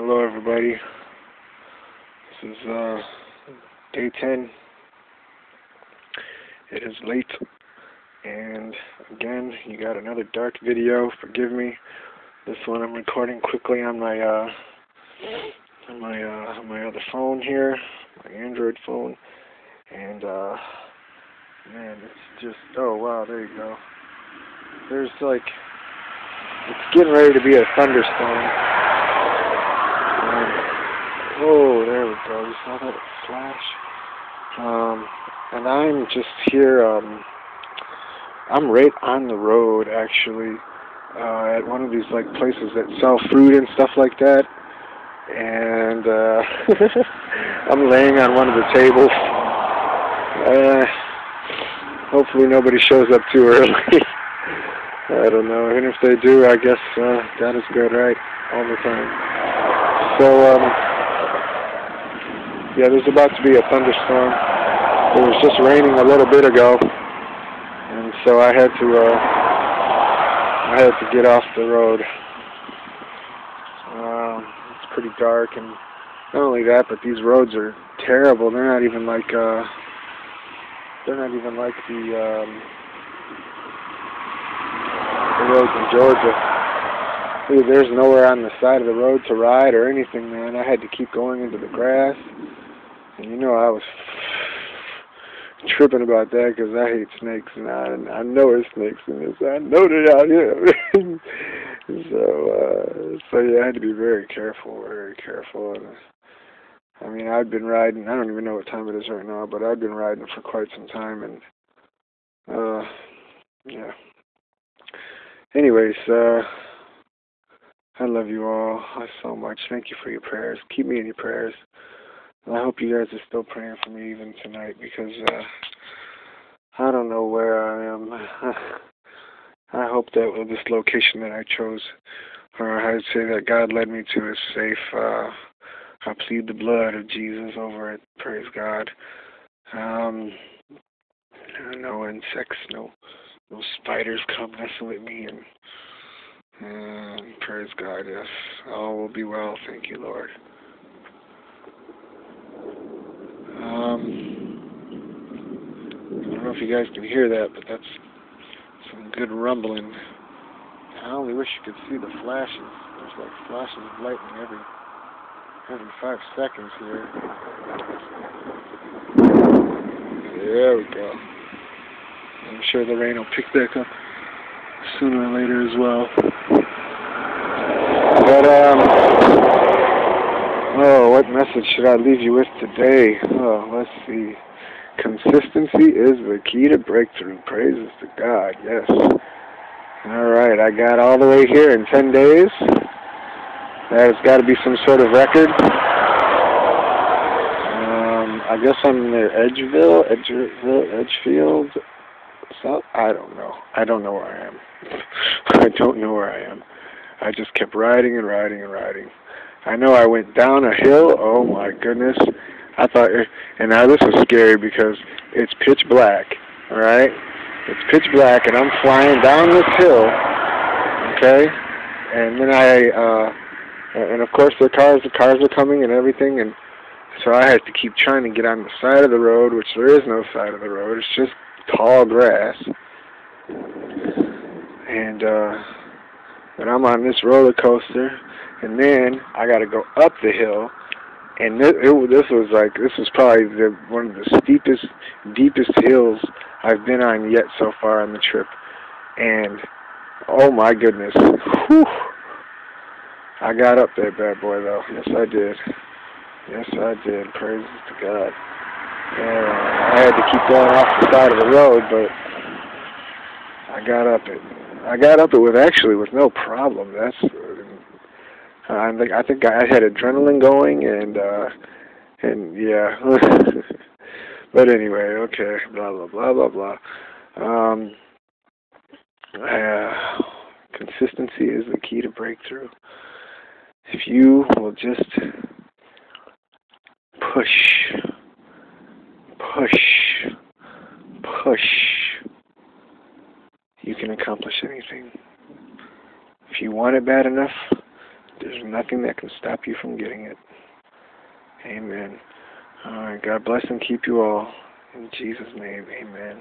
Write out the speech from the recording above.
Hello, everybody. This is uh, day 10. It is late, and again, you got another dark video. Forgive me. This one I'm recording quickly on my uh, on my uh, on my other phone here, my Android phone, and uh, man, it's just oh wow, there you go. There's like it's getting ready to be a thunderstorm. Oh, there we go. You saw that flash? Um, and I'm just here, um, I'm right on the road, actually, uh, at one of these, like, places that sell fruit and stuff like that. And, uh, I'm laying on one of the tables. Uh, hopefully nobody shows up too early. I don't know. And if they do, I guess, uh, God is good, right? All the time. So, um, yeah, there's about to be a thunderstorm. It was just raining a little bit ago, and so I had to uh, I had to get off the road. Uh, it's pretty dark, and not only that, but these roads are terrible. They're not even like uh, they're not even like the um, the roads in Georgia. There's nowhere on the side of the road to ride or anything, man. I had to keep going into the grass. And you know I was tripping about that because I hate snakes and I, I know there's snakes in this. I know they're out here. so, uh, so yeah, I had to be very careful, very careful. And I mean, I've been riding. I don't even know what time it is right now, but I've been riding for quite some time, and uh, yeah. Anyways, uh, I love you all so much. Thank you for your prayers. Keep me in your prayers. I hope you guys are still praying for me even tonight because uh, I don't know where I am. I hope that well, this location that I chose, or I'd say that God led me to, is safe. Uh, I plead the blood of Jesus over it. Praise God. Um, no insects, no no spiders come messing with me, and um, praise God. Yes, all will be well. Thank you, Lord. Um, I don't know if you guys can hear that, but that's some good rumbling. I only wish you could see the flashes. There's like flashes of lightning every every five seconds here. There we go. I'm sure the rain will pick back up sooner or later as well. But um Oh, what message should I leave you with today? Oh, let's see. Consistency is the key to breakthrough. Praises to God, yes. All right, I got all the way here in 10 days. That has got to be some sort of record. Um, I guess I'm near Edgeville, Edgeville, Edgefield. So, I don't know. I don't know where I am. I don't know where I am. I just kept riding and riding and riding. I know I went down a hill. Oh my goodness. I thought, and now this is scary because it's pitch black, all right? It's pitch black, and I'm flying down this hill, okay? And then I, uh, and of course the cars, the cars are coming and everything, and so I had to keep trying to get on the side of the road, which there is no side of the road. It's just tall grass. And, uh, and I'm on this roller coaster, and then I got to go up the hill, and this, it, this was like this was probably the one of the steepest, deepest hills I've been on yet so far on the trip, and oh my goodness, whew, I got up that bad boy though. Yes, I did. Yes, I did. Praise to God. And uh, I had to keep going off the side of the road, but I got up it. I got up it with actually with no problem. That's uh, I think I think I had adrenaline going and uh and yeah. but anyway, okay, blah blah blah blah blah. Um uh, consistency is the key to breakthrough. If you will just push push push you can accomplish anything. If you want it bad enough, there's nothing that can stop you from getting it. Amen. All right. God bless and keep you all. In Jesus' name, amen.